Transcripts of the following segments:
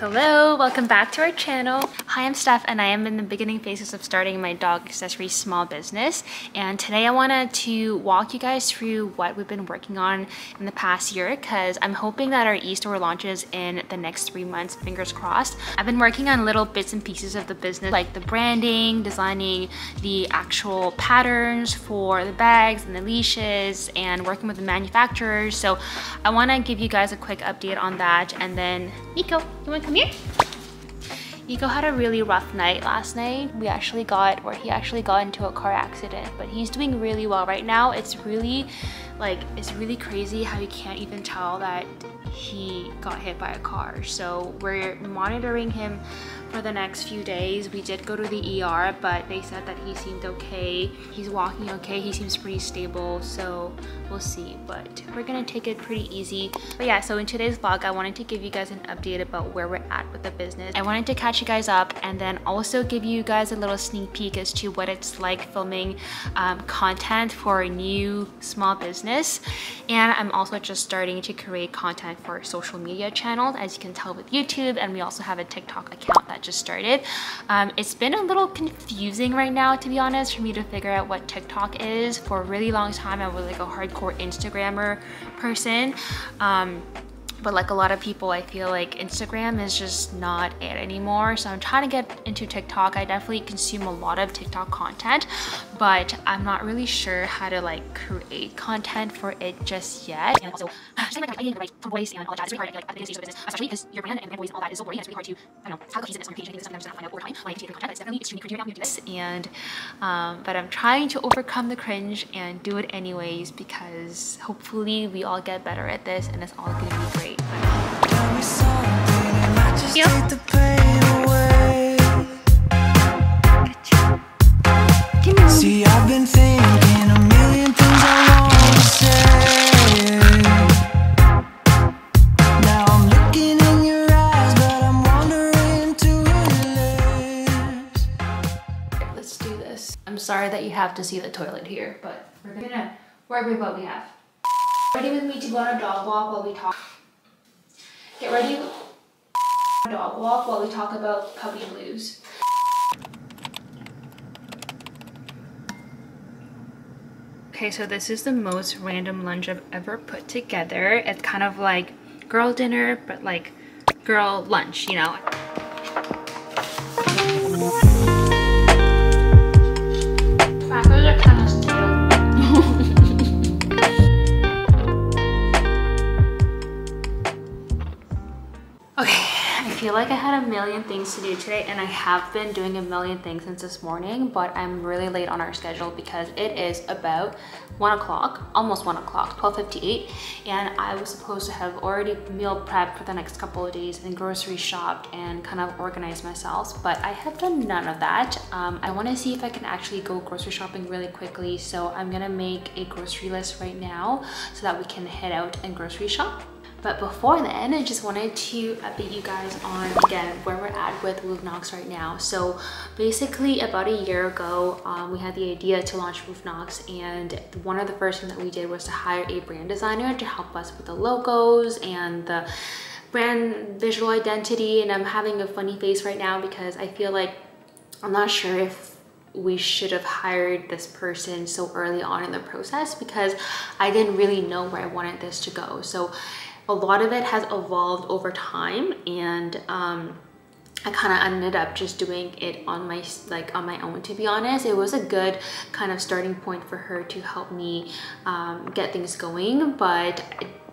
Hello, welcome back to our channel. Hi, I'm Steph and I am in the beginning phases of starting my dog accessory small business. And today I wanted to walk you guys through what we've been working on in the past year because I'm hoping that our e-store launches in the next three months, fingers crossed. I've been working on little bits and pieces of the business like the branding, designing the actual patterns for the bags and the leashes and working with the manufacturers. So I wanna give you guys a quick update on that and then Nico, you wanna come here? Nico had a really rough night last night. We actually got, or he actually got into a car accident, but he's doing really well right now. It's really, like, it's really crazy how you can't even tell that he got hit by a car. So we're monitoring him for the next few days. We did go to the ER, but they said that he seemed okay. He's walking okay, he seems pretty stable, so we'll see. But we're gonna take it pretty easy. But yeah, so in today's vlog, I wanted to give you guys an update about where we're at with the business. I wanted to catch you guys up and then also give you guys a little sneak peek as to what it's like filming um, content for a new small business. And I'm also just starting to create content for social media channels, as you can tell with YouTube, and we also have a TikTok account that just started. Um, it's been a little confusing right now, to be honest, for me to figure out what TikTok is. For a really long time, I was like a hardcore Instagrammer person. Um, but like a lot of people I feel like Instagram is just not it anymore so I'm trying to get into TikTok I definitely consume a lot of TikTok content but I'm not really sure how to like create content for it just yet. And also just like I need the right voice and all that it's really hard like at the beginning stage of the business especially because your brand and brand voice and all that is so boring and it's really hard to I don't know have cohesiveness on page I think it's something I'm just not find out over time when I continue the content but it's definitely extremely cringy right now to do this. And um, but I'm trying to overcome the cringe and do it anyways because hopefully we all get better at this and it's all gonna be great. See, this. I'm sorry that you have to see the toilet here, but we're gonna work with what we have. Ready with me to go on a dog walk while we talk? Get ready. Dog walk while we talk about puppy blues. Okay, so this is the most random lunch I've ever put together. It's kind of like girl dinner, but like girl lunch, you know? Feel like I had a million things to do today and I have been doing a million things since this morning, but I'm really late on our schedule because it is about one o'clock, almost one o'clock, 12.58, and I was supposed to have already meal prepped for the next couple of days and grocery shopped and kind of organized myself, but I have done none of that. Um, I wanna see if I can actually go grocery shopping really quickly, so I'm gonna make a grocery list right now so that we can head out and grocery shop. But before then, I just wanted to update you guys on, again, where we're at with Woofnox right now. So basically about a year ago, um, we had the idea to launch Woofnox and one of the first things that we did was to hire a brand designer to help us with the logos and the brand visual identity. And I'm having a funny face right now because I feel like I'm not sure if we should have hired this person so early on in the process because I didn't really know where I wanted this to go. So a lot of it has evolved over time and um, I kind of ended up just doing it on my like on my own to be honest. It was a good kind of starting point for her to help me um, get things going but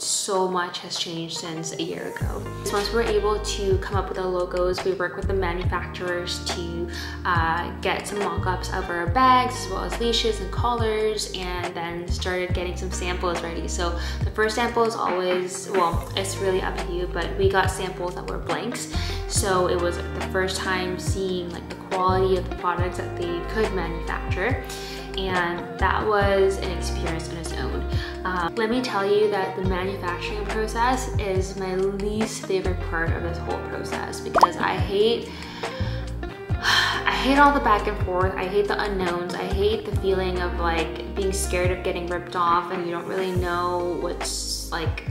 so much has changed since a year ago. So once we're able to come up with our logos, we work with the manufacturers to uh, get some mock-ups of our bags as well as leashes and collars and then started getting some samples ready. So the first sample is always, well, it's really up to you, but we got samples that were blanks. So it was the first time seeing like the quality of the products that they could manufacture and that was an experience on its own. Um, let me tell you that the manufacturing process is my least favorite part of this whole process because I hate I hate all the back and forth. I hate the unknowns. I hate the feeling of like being scared of getting ripped off and you don't really know what's like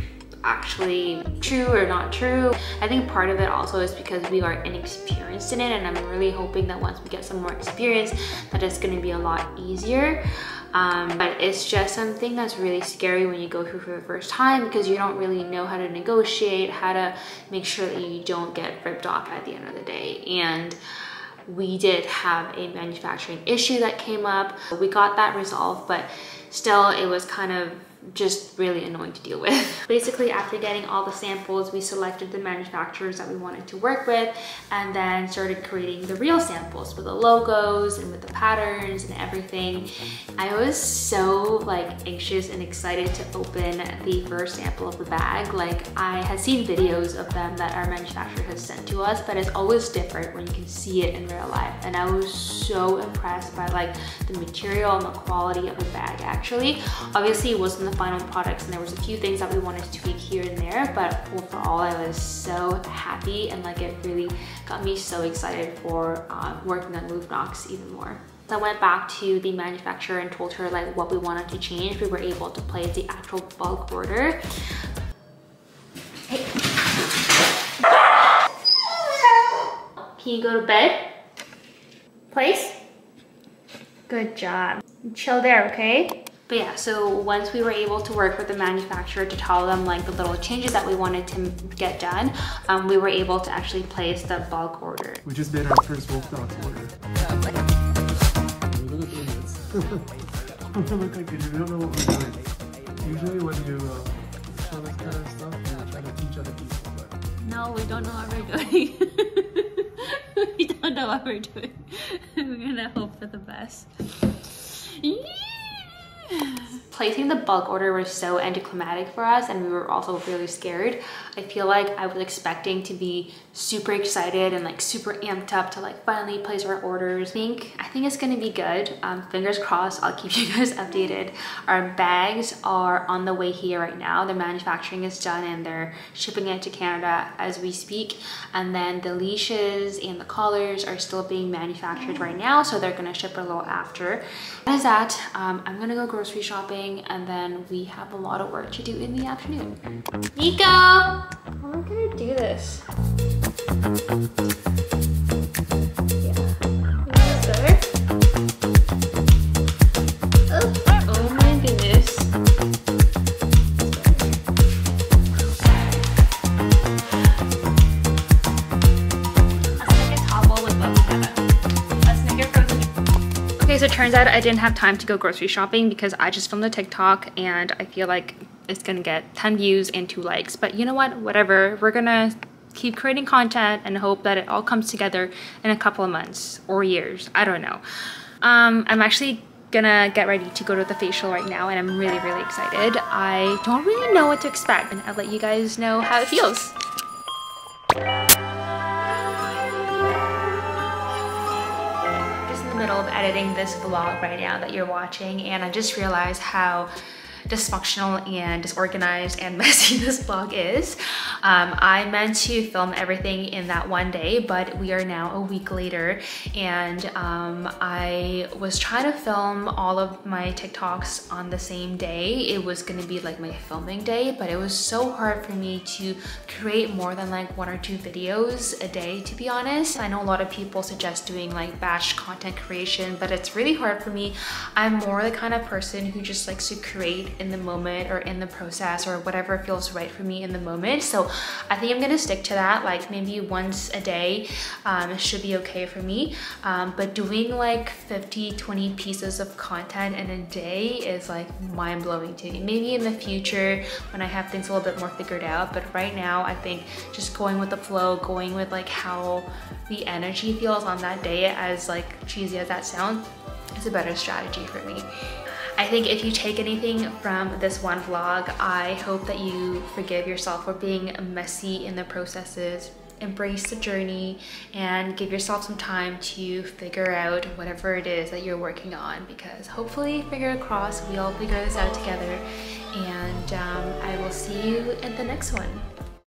actually true or not true. I think part of it also is because we are inexperienced in it and I'm really hoping that once we get some more experience that it's gonna be a lot easier. Um, but it's just something that's really scary when you go through for the first time because you don't really know how to negotiate, how to make sure that you don't get ripped off at the end of the day. And we did have a manufacturing issue that came up. We got that resolved, but still it was kind of just really annoying to deal with. Basically, after getting all the samples, we selected the manufacturers that we wanted to work with and then started creating the real samples with the logos and with the patterns and everything. I was so like anxious and excited to open the first sample of the bag. Like I had seen videos of them that our manufacturer has sent to us, but it's always different when you can see it in real life. And I was so impressed by like the material and the quality of the bag actually. Obviously it wasn't the final products and there was a few things that we wanted to tweak here and there but overall I was so happy and like it really got me so excited for uh, working on Woofnox even more. So I went back to the manufacturer and told her like what we wanted to change. We were able to place the actual bulk order. Hey. Can you go to bed? Place? Good job. Chill there, okay? But yeah, so once we were able to work with the manufacturer to tell them like the little changes that we wanted to get done, um, we were able to actually place the bulk order. We just made our first Woofnox order. look like you don't know what we're doing. Usually when you uh, show this kind of stuff, you try to teach other people. But... No, we don't know what we're doing. we don't know what we're doing. we're gonna hope for the best. Placing the bulk order was so anticlimactic for us and we were also really scared. I feel like I was expecting to be super excited and like super amped up to like finally place our orders. I think, I think it's gonna be good. Um, fingers crossed, I'll keep you guys updated. Our bags are on the way here right now. The manufacturing is done and they're shipping it to Canada as we speak. And then the leashes and the collars are still being manufactured right now. So they're gonna ship a little after. That is that. Um, I'm gonna go grocery shopping and then we have a lot of work to do in the afternoon. Mm-hmm. Nico, how am I gonna do this? Out I didn't have time to go grocery shopping because I just filmed a TikTok and I feel like it's gonna get 10 views and two likes. But you know what, whatever, we're gonna keep creating content and hope that it all comes together in a couple of months or years, I don't know. Um, I'm actually gonna get ready to go to the facial right now and I'm really, really excited. I don't really know what to expect and I'll let you guys know how it feels. Middle of editing this vlog right now that you're watching and I just realized how dysfunctional and disorganized and messy this vlog is. Um, I meant to film everything in that one day, but we are now a week later and um, I was trying to film all of my TikToks on the same day. It was gonna be like my filming day, but it was so hard for me to create more than like one or two videos a day, to be honest. I know a lot of people suggest doing like batch content creation, but it's really hard for me. I'm more the kind of person who just likes to create in the moment or in the process or whatever feels right for me in the moment. So I think I'm gonna stick to that, like maybe once a day um, should be okay for me. Um, but doing like 50, 20 pieces of content in a day is like mind blowing to me. Maybe in the future when I have things a little bit more figured out, but right now I think just going with the flow, going with like how the energy feels on that day as like cheesy as that sounds, is a better strategy for me. I think if you take anything from this one vlog, I hope that you forgive yourself for being messy in the processes, embrace the journey and give yourself some time to figure out whatever it is that you're working on because hopefully, figure across we all figure this out together and um, I will see you in the next one.